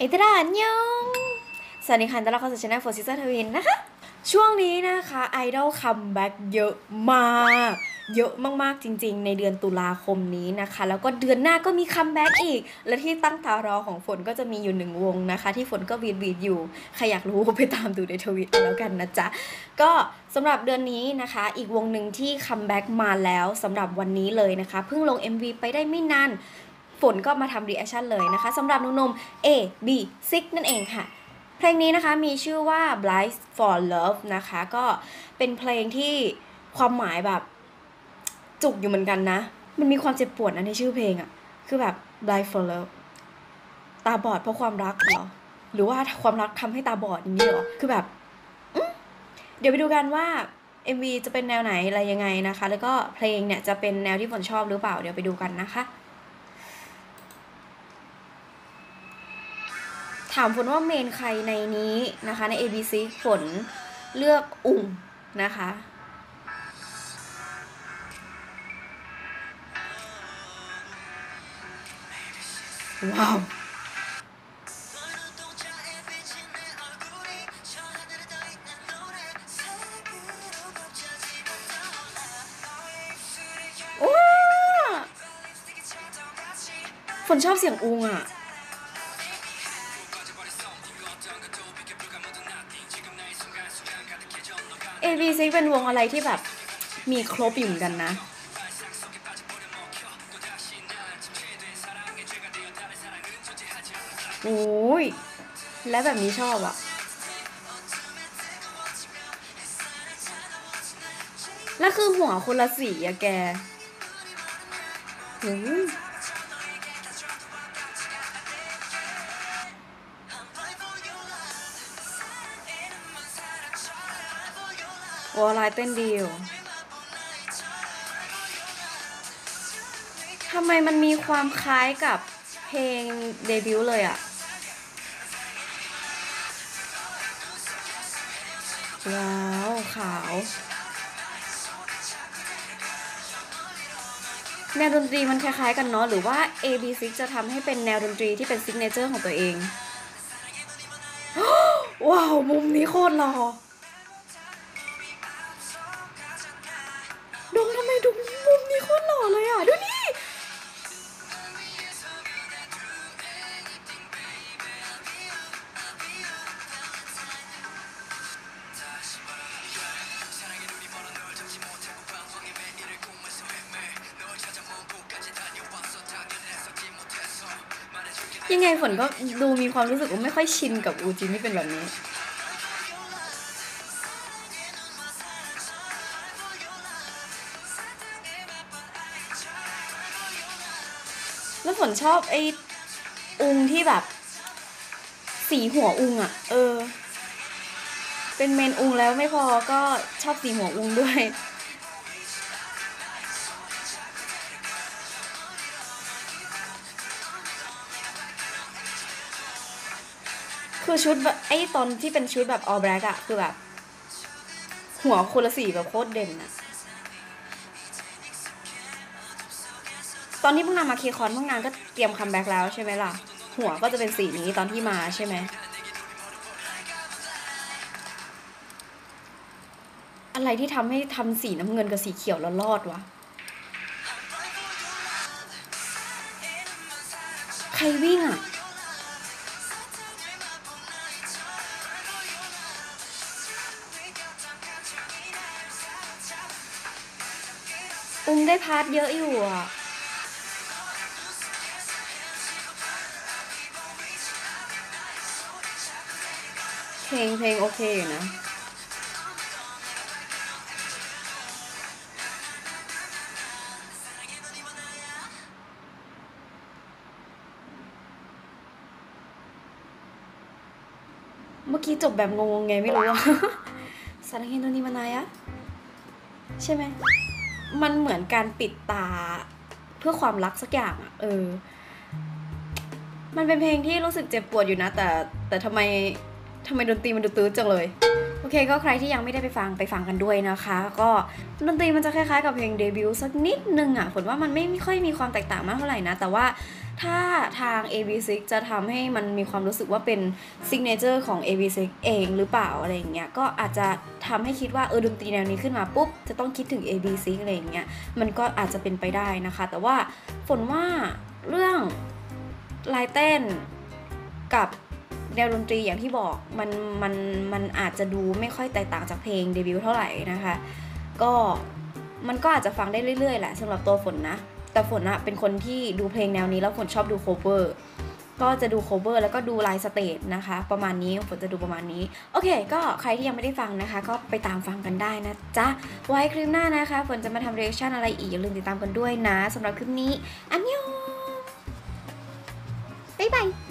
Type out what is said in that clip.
เอตราอันยองสวัสดีค่ะต้อนรับเข้าสู่ช่อง FonSistersTwins นะคะ ช่วงนี้นะคะไอดอล comeback เยอะมาก เยอะมากๆจริงๆ ในเดือนตุลาคมนี้นะคะ แล้วก็เดือนหน้าก็มี comeback อีก และที่ตั้งตารอของฝนก็จะมีอยู่หนึ่งวงนะคะ ที่ฝนก็บี๊ดบี๊ดอยู่ ใครอยากรู้ไปตามดูในทวิตแล้วกันนะจ๊ะ ก็สำหรับเดือนนี้นะคะ อีกวงหนึ่งที่ comeback มาแล้วสำหรับวันนี้เลยนะคะ เพิ่งลง MV ไปได้ไม่นาน ฝนก็มาทำ reaction เลยนะคะสำหรับนุ่มๆ A B 6นั่นเองค่ะ เพลงนี้นะคะมีชื่อว่า Blind for Love นะคะ ก็เป็นเพลงที่ความหมายแบบจุกอยู่เหมือนกันนะ มันมีความเจ็บปวดนะในชื่อเพลงอะคือแบบ Blind for Love ตาบอดเพราะความรักเหรอ หรือว่าความรักทำให้ตาบอดอย่างนี้เหรอ คือแบบเดี๋ยวไปดูกันว่า MV จะเป็นแนวไหนอะไรยังไงนะคะ แล้วก็เพลงเนี่ยจะเป็นแนวที่ฝนชอบหรือเปล่า เดี๋ยวไปดูกันนะคะ ถามฝนว่าเมนใครในนี้นะคะ ใน ABC ฝนเลือกอุ่งนะคะ ว้าวฝนชอบเสียงอุงอะ A B C เป็นวงอะไรที่แบบมีครบอยู่เหมือนกันนะ โอ้ย และแบบนี้ชอบอะแล้วคือหัวคนละสีอะแกอ้ย โอ้ลายเต้นดีอยู่ทำไมมันมีความคล้ายกับเพลงเดบิวต์เลยอะว้าวขาว แนวดนตรีมันคล้ายๆกันเนาะหรือว่า AB6IX จะทำให้เป็นแนวดนตรีที่เป็น signature ของตัวเอง ว้าว มุมนี้โคตรหล่อ ยังไงฝนก็ดูมีความรู้สึกว่าไม่ค่อยชินกับอูจินที่เป็นแบบนี้ แล้วฝนชอบไอ้อุงที่แบบ สีหัวอุงอะ่ะ เออ เป็นเมนอุงแล้วไม่พอก็ชอบสีหัวอุงด้วย คือชุดแบบไอ้ตอนที่เป็นชุดแบบ all black อะคือแบบ หัวคนละสีแบบโคตรเด่นอะตอนที่เพิ่งนำมา KCON เพิ่งนานก็เตรียม comeback แล้วใช่ไหมล่ะ หัวก็จะเป็นสีนี้ตอนที่มาใช่ไหม อะไรที่ทำให้ทำสีน้ำเงินกับสีเขียวแล้วรอดวะ ใครวิ่งอะ ได้พาร์ทเยอะอยู่อะเพลงเพลงโอเคอยู่นะเมื่อกี้จบแบบงงๆไงไม่รู้อะสารังเฮนโดนิมานายะใช่ไหม มันเหมือนการปิดตาเพื่อความรักสักอย่างอะเออ มันเป็นเพลงที่รู้สึกเจ็บปวดอยู่นะ แต่แต่ทำไมทำไมดนตรีมันดูตื้อจังเลย โอเคก็ใครที่ยังไม่ได้ไปฟังไปฟังกันด้วยนะคะ ก็ดนตรีมันจะคล้ายๆกับเพลงเดบิวต์สักนิดนึงอะฝนว่ามันไม่ค่อยมีความแตกต่างมากเท่าไหร่นะ แต่ว่าถ้าทาง AB6IX จะทำให้มันมีความรู้สึกว่าเป็น signature ของ AB6IX เองหรือเปล่าอะไรอย่างเงี้ยก็อาจจะทำให้คิดว่าเออดนตรีแนวนี้ขึ้นมาปุ๊บ จะต้องคิดถึง AB6IX อะไรอย่างเงี้ยมันก็อาจจะเป็นไปได้นะคะ แต่ว่าฝนว่าเรื่องลายเต้นกับ แนวดนตรีอย่างที่บอกมันมันมันอาจจะดูไม่ค่อยแตกต่างจากเพลงเดบิวต์เท่าไหร่นะคะ ก็มันก็อาจจะฟังได้เรื่อยๆแหละสำหรับตัวฝนนะ แต่ฝนอะเป็นคนที่ดูเพลงแนวนี้แล้วฝนชอบดู cover ก็จะดู cover แล้วก็ดู live stage นะคะ ประมาณนี้ฝนจะดูประมาณนี้ โอเค ก็ใครที่ยังไม่ได้ฟังนะคะ ก็ไปตามฟังกันได้นะจ๊ะ ไว้คลิปหน้านะคะ ฝนจะมาทำ reaction อะไรอีก อย่าลืมติดตามกันด้วยนะสำหรับคลิปนี้ 안녕 bye bye